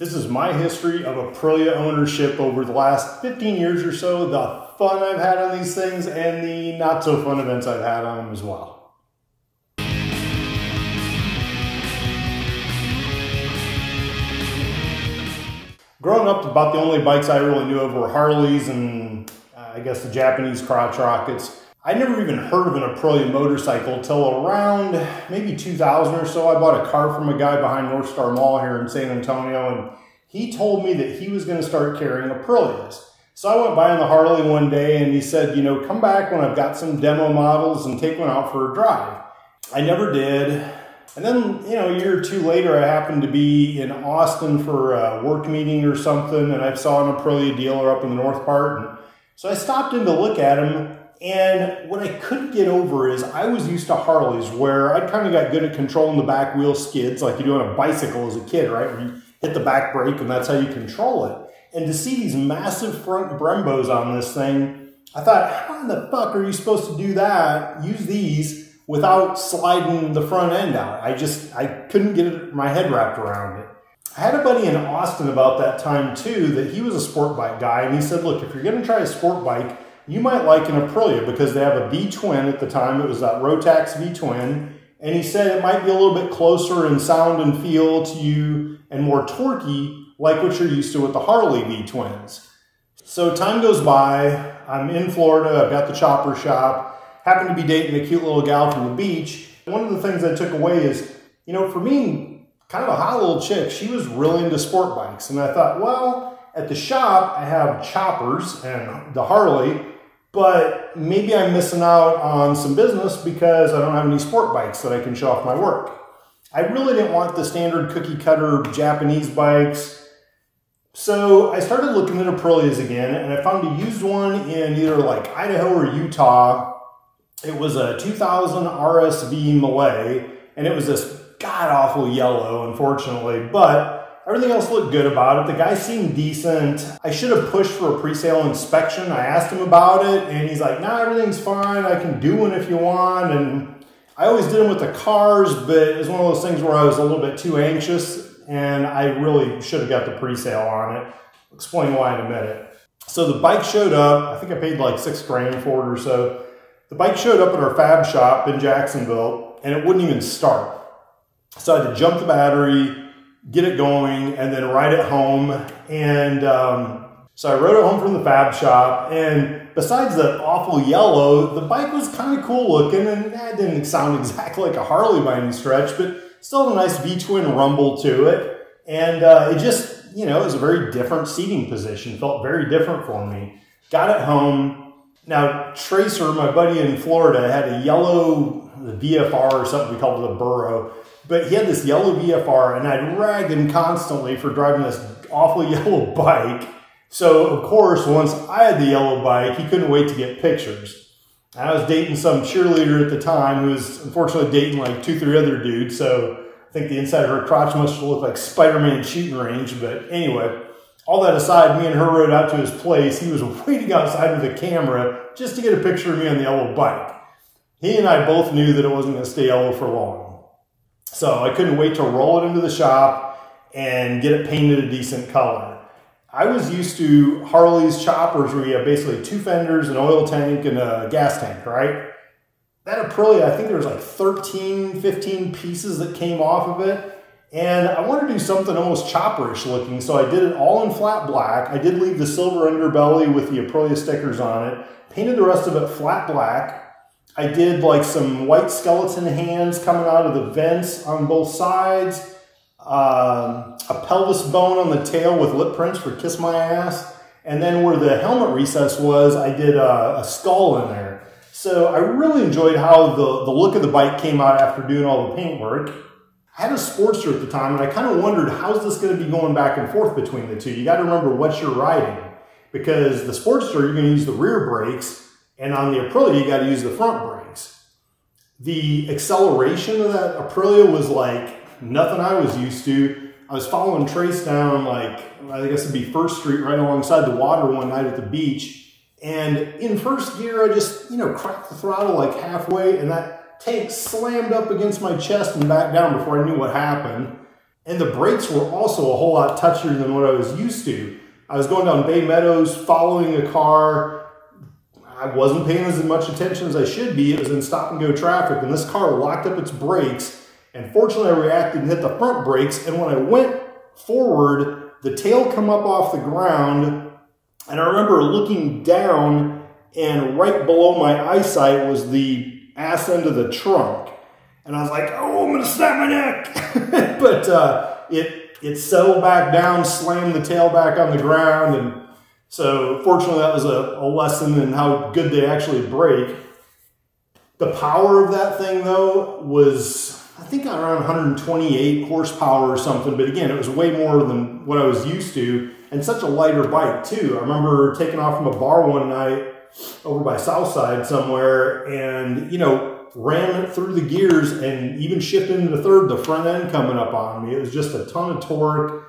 This is my history of Aprilia ownership over the last 15 years or so, the fun I've had on these things, and the not so fun events I've had on them as well. Growing up, about the only bikes I really knew of were Harleys and uh, I guess the Japanese crotch rockets. I never even heard of an Aprilia motorcycle till around maybe 2000 or so. I bought a car from a guy behind North Star Mall here in San Antonio, and he told me that he was going to start carrying Aprilias. So I went by on the Harley one day and he said, you know, come back when I've got some demo models and take one out for a drive. I never did. And then, you know, a year or two later, I happened to be in Austin for a work meeting or something, and I saw an Aprilia dealer up in the north part. And so I stopped in to look at him, and what I couldn't get over is I was used to Harleys where I kind of got good at controlling the back wheel skids like you do on a bicycle as a kid, right? Where you hit the back brake and that's how you control it. And to see these massive front Brembos on this thing, I thought, how in the fuck are you supposed to do that? Use these without sliding the front end out. I just, I couldn't get my head wrapped around it. I had a buddy in Austin about that time too that he was a sport bike guy and he said, look, if you're going to try a sport bike, you might like an Aprilia because they have a V-twin at the time. It was that Rotax V-twin. And he said it might be a little bit closer in sound and feel to you and more torquey like what you're used to with the Harley V-twins. So time goes by, I'm in Florida, I've got the chopper shop, happen to be dating a cute little gal from the beach. One of the things I took away is, you know, for me, kind of a hot little chick, she was really into sport bikes. And I thought, well, at the shop, I have choppers and the Harley, but maybe I'm missing out on some business because I don't have any sport bikes that I can show off my work. I really didn't want the standard cookie cutter Japanese bikes. So I started looking at Aprilias again and I found a used one in either like Idaho or Utah. It was a 2000 RSV Mille and it was this god awful yellow, unfortunately, but Everything else looked good about it. The guy seemed decent. I should have pushed for a pre-sale inspection. I asked him about it and he's like, nah, everything's fine. I can do one if you want. And I always did them with the cars, but it was one of those things where I was a little bit too anxious and I really should have got the pre-sale on it. I'll explain why in a minute. So the bike showed up. I think I paid like six grand for it or so. The bike showed up at our fab shop in Jacksonville and it wouldn't even start. So I had to jump the battery, get it going, and then ride it home. And um, so I rode it home from the fab shop. And besides the awful yellow, the bike was kind of cool looking, and that didn't sound exactly like a Harley by any stretch, but still a nice V-twin rumble to it. And uh, it just, you know, it was a very different seating position. Felt very different for me. Got it home. Now, Tracer, my buddy in Florida, had a yellow the VFR or something we called it a Burro but he had this yellow VFR, and I'd ragged him constantly for driving this awful yellow bike. So, of course, once I had the yellow bike, he couldn't wait to get pictures. I was dating some cheerleader at the time who was unfortunately dating like two, three other dudes. So I think the inside of her crotch must have looked like Spider-Man shooting range. But anyway, all that aside, me and her rode out to his place. He was waiting outside with a camera just to get a picture of me on the yellow bike. He and I both knew that it wasn't going to stay yellow for long. So I couldn't wait to roll it into the shop and get it painted a decent color. I was used to Harley's choppers where you have basically two fenders, an oil tank, and a gas tank, right? That Aprilia, I think there was like 13, 15 pieces that came off of it. And I wanted to do something almost chopperish looking, so I did it all in flat black. I did leave the silver underbelly with the Aprilia stickers on it, painted the rest of it flat black, I did like some white skeleton hands coming out of the vents on both sides. Um, a pelvis bone on the tail with lip prints for Kiss My Ass. And then where the helmet recess was, I did a, a skull in there. So I really enjoyed how the, the look of the bike came out after doing all the paint work. I had a Sportster at the time, and I kind of wondered, how's this going to be going back and forth between the two? You got to remember what you're riding. Because the Sportster, you're going to use the rear brakes, and on the Aprilia, you got to use the front brakes. The acceleration of that Aprilia was like nothing I was used to. I was following Trace down like, I guess it'd be First Street right alongside the water one night at the beach. And in first gear, I just, you know, cracked the throttle like halfway and that tank slammed up against my chest and back down before I knew what happened. And the brakes were also a whole lot touchier than what I was used to. I was going down Bay Meadows following a car. I wasn't paying as much attention as I should be. It was in stop and go traffic, and this car locked up its brakes. And fortunately, I reacted and hit the front brakes. And when I went forward, the tail come up off the ground. And I remember looking down, and right below my eyesight was the ass end of the trunk. And I was like, oh, I'm going to snap my neck. but uh, it, it settled back down, slammed the tail back on the ground. And so fortunately, that was a, a lesson in how good they actually break. The power of that thing, though, was I think around 128 horsepower or something. But again, it was way more than what I was used to, and such a lighter bike too. I remember taking off from a bar one night over by Southside somewhere, and you know ran it through the gears and even shifted into third, the front end coming up on me. It was just a ton of torque.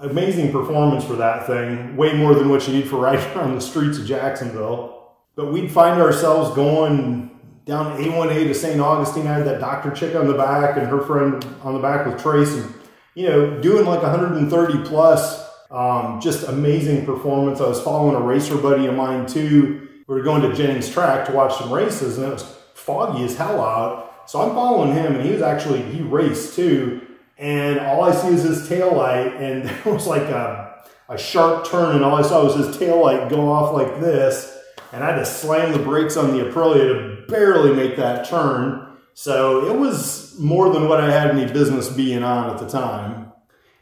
Amazing performance for that thing. Way more than what you need for riding around the streets of Jacksonville. But we'd find ourselves going down A1A to St. Augustine. I had that doctor chick on the back and her friend on the back with Trace. And, you know, doing like 130 plus. Um, just amazing performance. I was following a racer buddy of mine too. We were going to Jennings Track to watch some races and it was foggy as hell out. So I'm following him, and he was actually, he raced too. And all I see is his tail light, and there was like a, a sharp turn, and all I saw was his tail light go off like this. And I had to slam the brakes on the Aprilia to barely make that turn. So it was more than what I had any business being on at the time.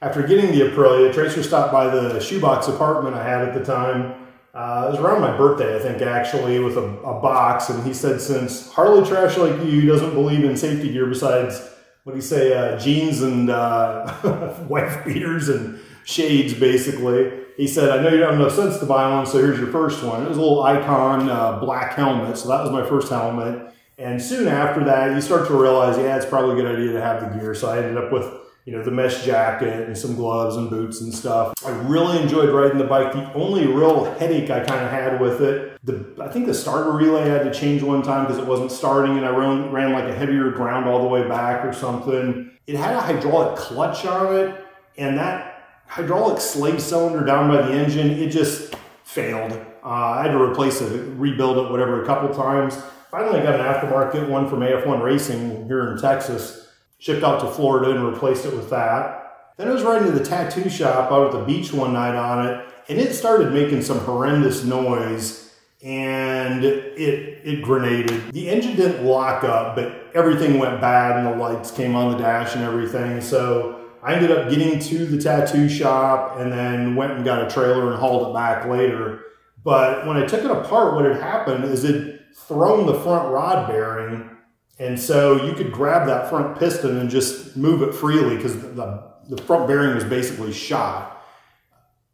After getting the Aprilia, Tracer stopped by the shoebox apartment I had at the time uh, it was around my birthday, I think, actually, with a, a, box. And he said, since Harley Trash Like You doesn't believe in safety gear besides, what do you say, uh, jeans and uh, wife beaters and shades, basically. He said, I know you don't have enough sense to buy one, so here's your first one. It was a little icon uh, black helmet, so that was my first helmet. And soon after that, you start to realize, yeah, it's probably a good idea to have the gear. So I ended up with you know, the mesh jacket and some gloves and boots and stuff. I really enjoyed riding the bike. The only real headache I kind of had with it, the I think the starter relay I had to change one time because it wasn't starting and I ran, ran like a heavier ground all the way back or something. It had a hydraulic clutch on it and that hydraulic slave cylinder down by the engine, it just failed. Uh, I had to replace it, rebuild it, whatever, a couple times. Finally, I got an aftermarket one from AF1 Racing here in Texas shipped out to Florida and replaced it with that. Then I was riding to the tattoo shop out at the beach one night on it, and it started making some horrendous noise and it it grenaded. The engine didn't lock up, but everything went bad and the lights came on the dash and everything. So I ended up getting to the tattoo shop and then went and got a trailer and hauled it back later. But when I took it apart, what had happened is it thrown the front rod bearing and so you could grab that front piston and just move it freely because the, the front bearing was basically shot.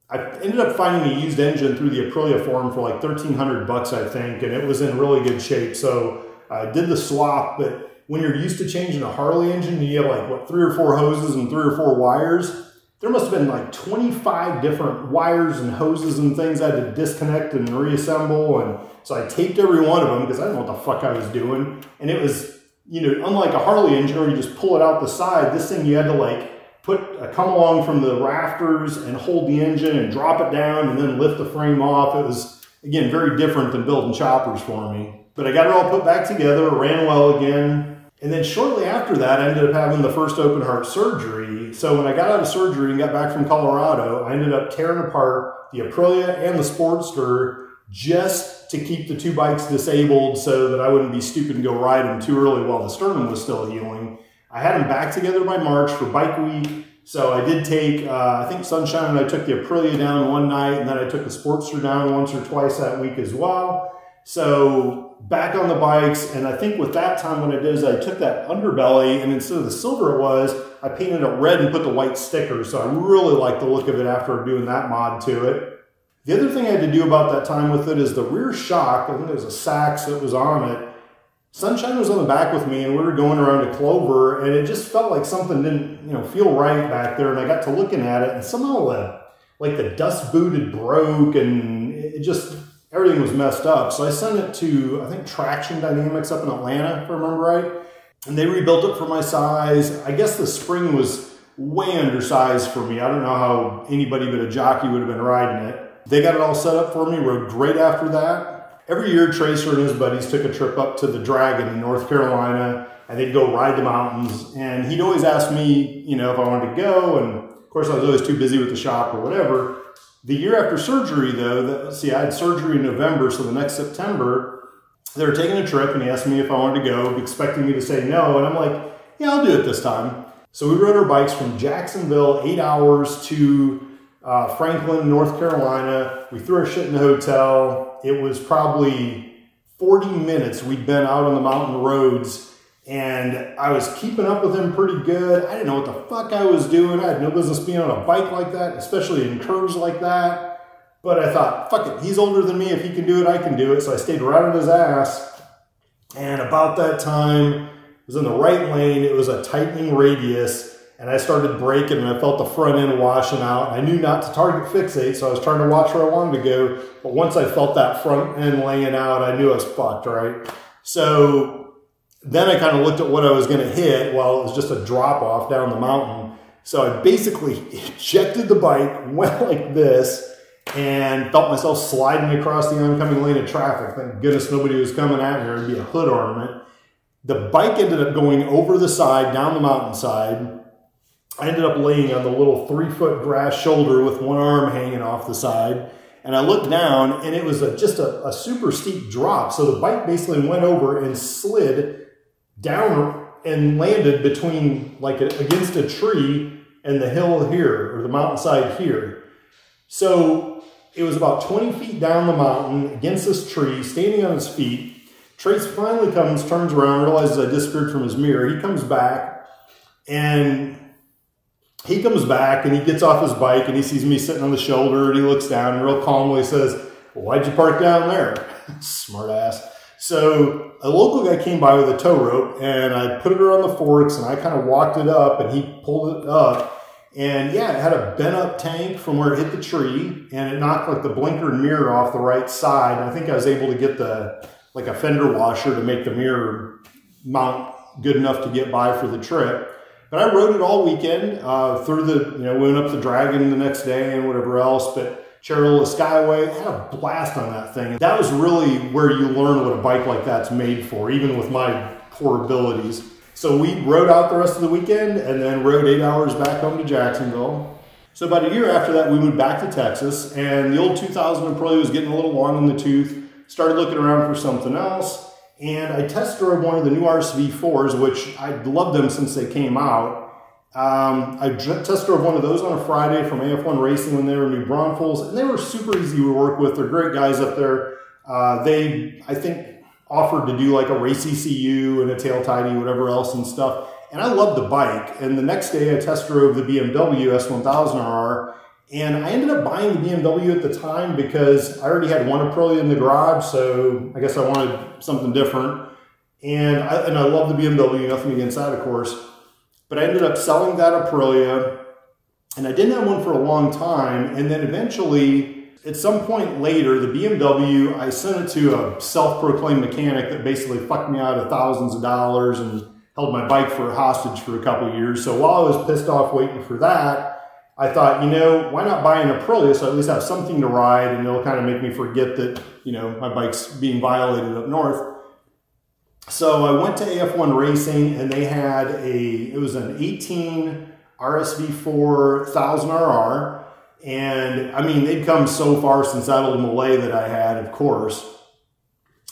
I ended up finding a used engine through the Aprilia forum for like 1300 bucks, I think, and it was in really good shape. So I did the swap, but when you're used to changing a Harley engine, you have like, what, three or four hoses and three or four wires. There must have been like 25 different wires and hoses and things I had to disconnect and reassemble. And so I taped every one of them because I didn't know what the fuck I was doing. And it was, you know, unlike a Harley engine where you just pull it out the side, this thing you had to like put come along from the rafters and hold the engine and drop it down and then lift the frame off. It was, again, very different than building choppers for me. But I got it all put back together, ran well again, and then shortly after that, I ended up having the first open heart surgery. So when I got out of surgery and got back from Colorado, I ended up tearing apart the Aprilia and the Sportster just to keep the two bikes disabled so that I wouldn't be stupid and go ride them too early while the sternum was still healing. I had them back together by March for bike week. So I did take, uh, I think Sunshine and I took the Aprilia down one night and then I took the Sportster down once or twice that week as well. So back on the bikes, and I think with that time what I did is I took that underbelly and instead of the silver it was, I painted it red and put the white sticker. So I really like the look of it after doing that mod to it. The other thing I had to do about that time with it is the rear shock, I think there was a Sachs that was on it. Sunshine was on the back with me and we were going around to Clover and it just felt like something didn't, you know, feel right back there. And I got to looking at it and somehow the, like the dust booted broke and it just everything was messed up. So I sent it to, I think, Traction Dynamics up in Atlanta, if I remember right. And they rebuilt it for my size. I guess the spring was way undersized for me. I don't know how anybody but a jockey would have been riding it. They got it all set up for me, rode great after that. Every year, Tracer and his buddies took a trip up to the Dragon in North Carolina, and they'd go ride the mountains. And he'd always ask me, you know, if I wanted to go. And of course, I was always too busy with the shop or whatever. The year after surgery, though, that, see, I had surgery in November, so the next September, they were taking a trip, and he asked me if I wanted to go, expecting me to say no. And I'm like, yeah, I'll do it this time. So we rode our bikes from Jacksonville, eight hours to uh, Franklin, North Carolina. We threw our shit in the hotel. It was probably 40 minutes we'd been out on the mountain roads and I was keeping up with him pretty good. I didn't know what the fuck I was doing. I had no business being on a bike like that, especially in curves like that. But I thought, fuck it, he's older than me. If he can do it, I can do it. So I stayed right on his ass. And about that time, it was in the right lane. It was a tightening radius and I started braking and I felt the front end washing out. I knew not to target fixate, so I was trying to watch where I wanted to go. But once I felt that front end laying out, I knew I was fucked, right? So then I kind of looked at what I was going to hit while it was just a drop off down the mountain. So I basically ejected the bike, went like this, and felt myself sliding across the oncoming lane of traffic. Thank goodness nobody was coming at me. It'd be a hood ornament. The bike ended up going over the side, down the mountainside I ended up laying on the little three foot grass shoulder with one arm hanging off the side. And I looked down and it was a, just a, a super steep drop. So the bike basically went over and slid down and landed between like against a tree and the hill here or the mountainside here. So it was about 20 feet down the mountain against this tree, standing on his feet. Trace finally comes, turns around, realizes I disappeared from his mirror. He comes back and he comes back and he gets off his bike and he sees me sitting on the shoulder and he looks down and real calmly says, well, why'd you park down there? Smart ass. So a local guy came by with a tow rope and I put it around the forks and I kind of walked it up and he pulled it up. And yeah, it had a bent up tank from where it hit the tree and it knocked like the blinker and mirror off the right side. And I think I was able to get the, like a fender washer to make the mirror mount good enough to get by for the trip. But I rode it all weekend uh, through the, you know, went up the Dragon the next day and whatever else. But Cherohala Skyway, had a blast on that thing. That was really where you learn what a bike like that's made for, even with my poor abilities. So we rode out the rest of the weekend and then rode eight hours back home to Jacksonville. So about a year after that, we moved back to Texas, and the old 2000 Aprilia was getting a little long in the tooth. Started looking around for something else and I test drove one of the new RSV4s, which I loved them since they came out. Um, I test drove one of those on a Friday from AF1 Racing when they were New Braunfels, and they were super easy to work with. They're great guys up there. Uh, they, I think, offered to do like a race ECU and a tail tidy, whatever else and stuff. And I loved the bike. And the next day I test drove the BMW S1000RR and I ended up buying the BMW at the time because I already had one Aprilia in the garage, so I guess I wanted something different. And I, and I love the BMW, nothing against that, of course. But I ended up selling that Aprilia, and I didn't have one for a long time. And then eventually, at some point later, the BMW, I sent it to a self-proclaimed mechanic that basically fucked me out of thousands of dollars and held my bike for a hostage for a couple years. So while I was pissed off waiting for that, I thought, you know, why not buy an Aprilia so I at least have something to ride and it'll kind of make me forget that, you know, my bike's being violated up north. So I went to AF1 Racing and they had a, it was an 18 RSV4 1000RR. And I mean, they'd come so far since that old Mille that I had, of course.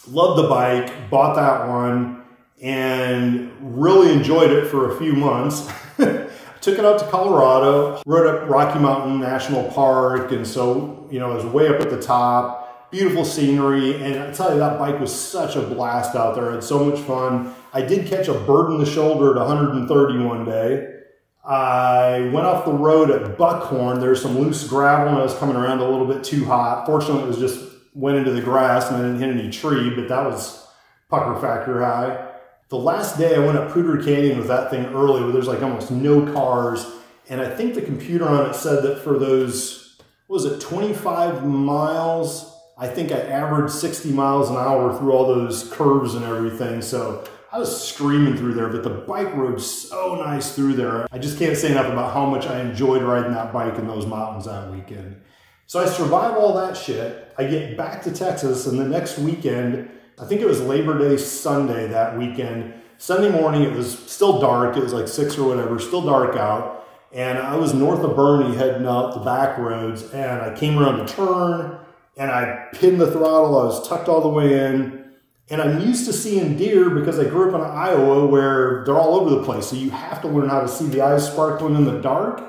Loved the bike, bought that one, and really enjoyed it for a few months. Took it out to Colorado, rode up Rocky Mountain National Park, and so, you know, it was way up at the top, beautiful scenery, and I tell you, that bike was such a blast out there. I had so much fun. I did catch a bird in the shoulder at 130 one day. I went off the road at Buckhorn. There's some loose gravel and I was coming around a little bit too hot. Fortunately, it was just went into the grass and I didn't hit any tree, but that was pucker factor high. The last day I went up Poudre Canyon with that thing early where there's like almost no cars. And I think the computer on it said that for those, was it 25 miles? I think I averaged 60 miles an hour through all those curves and everything. So I was screaming through there, but the bike rode so nice through there. I just can't say enough about how much I enjoyed riding that bike in those mountains that weekend. So I survive all that shit. I get back to Texas, and the next weekend, I think it was Labor Day Sunday that weekend. Sunday morning, it was still dark. It was like six or whatever, still dark out. And I was north of Boerne heading out the back roads, and I came around a turn and I pinned the throttle. I was tucked all the way in. And I'm used to seeing deer because I grew up in Iowa where they're all over the place. So you have to learn how to see the eyes sparkling in the dark.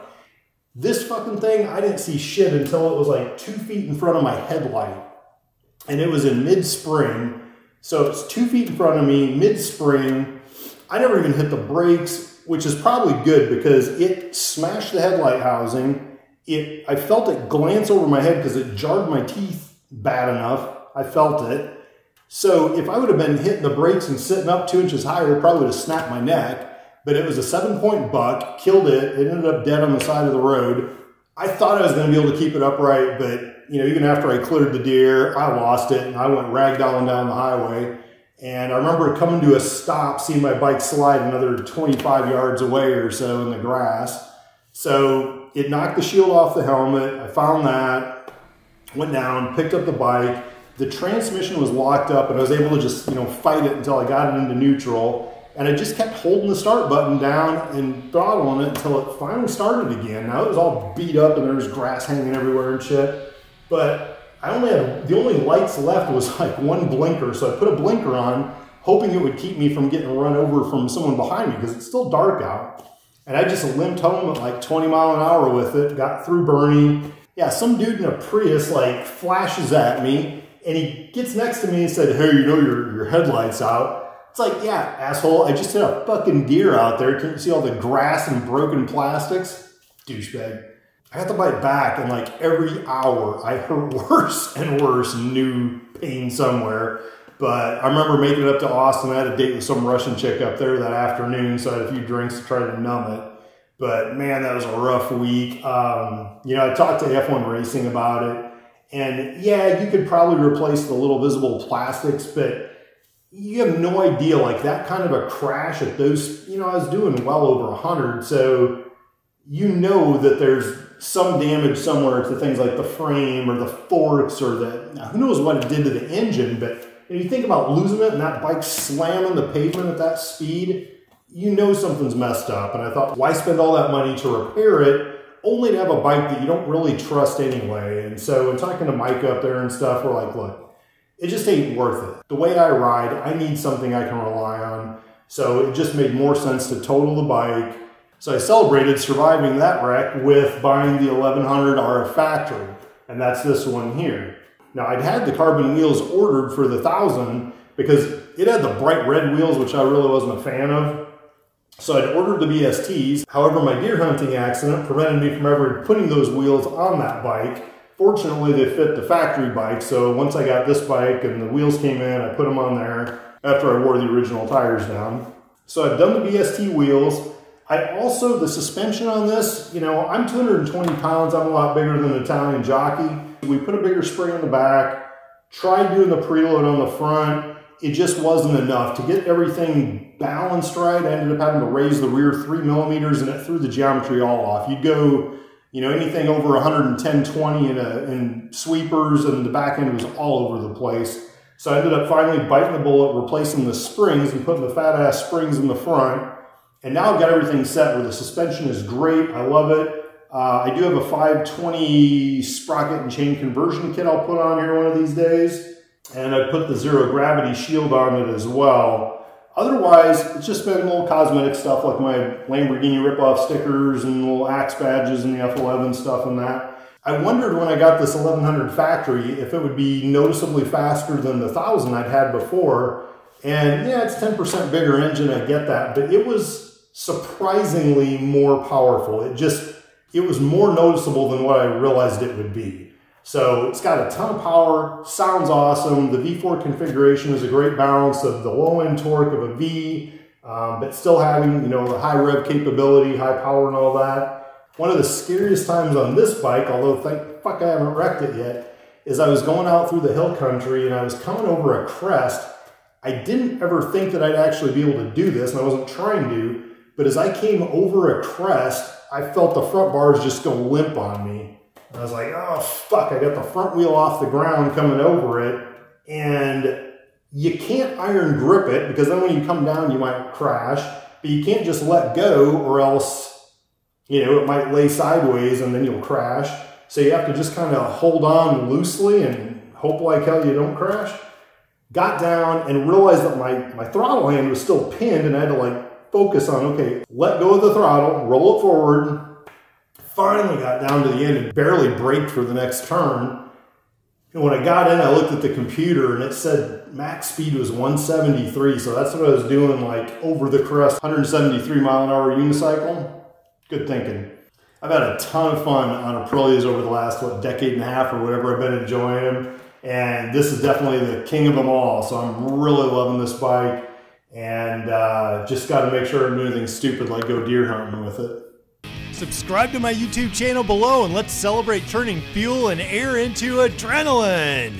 This fucking thing, I didn't see shit until it was like two feet in front of my headlight. And it was in mid spring. So it's two feet in front of me, mid spring. I never even hit the brakes, which is probably good because it smashed the headlight housing. It, I felt it glance over my head because it jarred my teeth bad enough. I felt it. So if I would have been hitting the brakes and sitting up two inches higher, it probably would have snapped my neck. But it was a seven point buck, killed it. It ended up dead on the side of the road. I thought I was going to be able to keep it upright, but you know, even after I cleared the deer, I lost it and I went ragdolling down the highway. And I remember coming to a stop, seeing my bike slide another 25 yards away or so in the grass. So it knocked the shield off the helmet. I found that, went down, picked up the bike, the transmission was locked up and I was able to just, you know, fight it until I got it into neutral. And I just kept holding the start button down and throttling it until it finally started again. Now it was all beat up and there was grass hanging everywhere and shit. But I only had, the only lights left was like one blinker. So I put a blinker on, hoping it would keep me from getting run over from someone behind me because it's still dark out. And I just limped home at like 20 mile an hour with it, got through Boerne. Yeah, some dude in a Prius like flashes at me and he gets next to me and said, hey, you know your, your headlight's out. It's like, yeah, asshole, I just hit a fucking deer out there. Can't you see all the grass and broken plastics? Douchebag. I got the bike back and like every hour I heard worse and worse new pain somewhere. But I remember making it up to Austin. I had a date with some Russian chick up there that afternoon, so I had a few drinks to try to numb it. But man, that was a rough week. Um, you know, I talked to AF1 Racing about it and yeah, you could probably replace the little visible plastics, but you have no idea like that kind of a crash at those, you know, I was doing well over 100. So you know that there's some damage somewhere to things like the frame or the forks or the, who knows what it did to the engine, but you think about losing it and that bike slamming the pavement at that speed, you know something's messed up. And I thought, why spend all that money to repair it only to have a bike that you don't really trust anyway. And so in talking to Mike up there and stuff, we're like, look, it just ain't worth it. The way I ride, I need something I can rely on. So it just made more sense to total the bike. So I celebrated surviving that wreck with buying the 1100 RF factory. And that's this one here. Now I'd had the carbon wheels ordered for the 1000 because it had the bright red wheels, which I really wasn't a fan of. So I'd ordered the BSTs. However, my deer hunting accident prevented me from ever putting those wheels on that bike. Fortunately, they fit the factory bike. So once I got this bike and the wheels came in, I put them on there after I wore the original tires down. So I've done the BST wheels. I also, the suspension on this, you know, I'm 220 pounds. I'm a lot bigger than an Italian jockey. We put a bigger spring on the back, tried doing the preload on the front. It just wasn't enough. To get everything balanced right, I ended up having to raise the rear three millimeters and it threw the geometry all off. You'd go, you know, anything over 110, 20 in, in sweepers and the back end was all over the place. So I ended up finally biting the bullet, replacing the springs and putting the fat ass springs in the front. And now I've got everything set where the suspension is great. I love it. Uh, I do have a 520 sprocket and chain conversion kit I'll put on here one of these days. And I put the zero gravity shield on it as well. Otherwise, it's just been little cosmetic stuff like my Lamborghini ripoff stickers and little axe badges and the F11 stuff and that. I wondered when I got this 1100 factory if it would be noticeably faster than the 1000 I'd had before. And yeah, it's 10% bigger engine, I get that, but it was surprisingly more powerful. It just, it was more noticeable than what I realized it would be. So it's got a ton of power, sounds awesome. The V4 configuration is a great balance of the low end torque of a V, um, but still having, you know, the high rev capability, high power and all that. One of the scariest times on this bike, although thank fuck I haven't wrecked it yet, is I was going out through the hill country and I was coming over a crest I didn't ever think that I'd actually be able to do this, and I wasn't trying to. But as I came over a crest, I felt the front bars just go limp on me. And I was like, oh, fuck, I got the front wheel off the ground coming over it. And you can't iron grip it because then when you come down, you might crash. But you can't just let go or else, you know, it might lay sideways and then you'll crash. So you have to just kind of hold on loosely and hope like hell you don't crash got down and realized that my, my throttle hand was still pinned and I had to like focus on, okay, let go of the throttle, roll it forward. Finally got down to the end and barely braked for the next turn. And when I got in, I looked at the computer and it said max speed was 173. So that's what I was doing like over the crest, 173 mile an hour unicycle. Good thinking. I've had a ton of fun on Aprilias over the last, what, decade and a half or whatever I've been enjoying them. And this is definitely the king of them all. So I'm really loving this bike and uh, just got to make sure I don't do anything stupid like go deer hunting with it. Subscribe to my YouTube channel below and let's celebrate turning fuel and air into adrenaline.